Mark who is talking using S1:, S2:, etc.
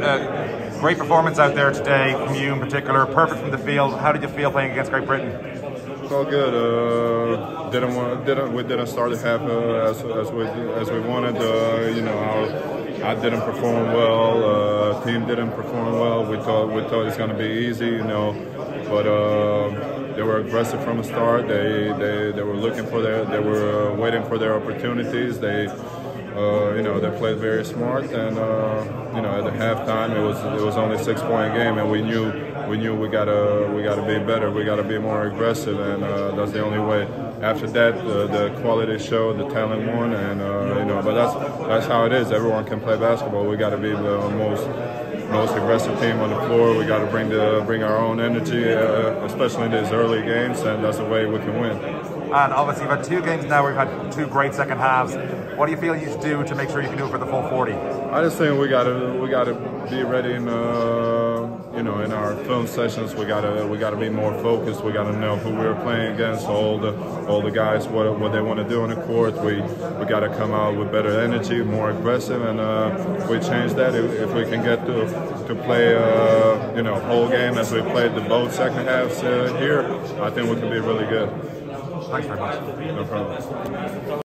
S1: Uh, great performance out there today from you in particular, perfect from the field. How did you feel playing against Great Britain?
S2: It's all good. Uh, didn't want, didn't we didn't start the half uh, as, as we as we wanted. Uh, you know, I didn't perform well. Uh, team didn't perform well. We thought we thought it's going to be easy. You know, but uh, they were aggressive from the start. They they, they were looking for their they were waiting for their opportunities. They uh, you know, they played very smart, and uh, you know, at the halftime it was it was only a six point game, and we knew we knew we gotta we gotta be better, we gotta be more aggressive, and uh, that's the only way. After that, the quality showed, the talent won, and uh, you know, but that's that's how it is. Everyone can play basketball. We got to be the most most aggressive team on the floor. We got to bring the bring our own energy, uh, especially in these early games, and that's the way we can win.
S1: And obviously, you've had two games now you've had two great second halves. What do you feel you should do to make sure you can do it for the full 40?
S2: I just think we gotta we gotta be ready in uh, you know in our film sessions. We gotta we gotta be more focused. We gotta know who we're playing against. All the all the guys what what they want to do on the court. We we gotta come out with better energy, more aggressive, and uh, we change that, if, if, we can get to to play uh, you know whole game as we played the both second halves uh, here, I think we can be really good.
S1: Thanks very much.
S2: No problem.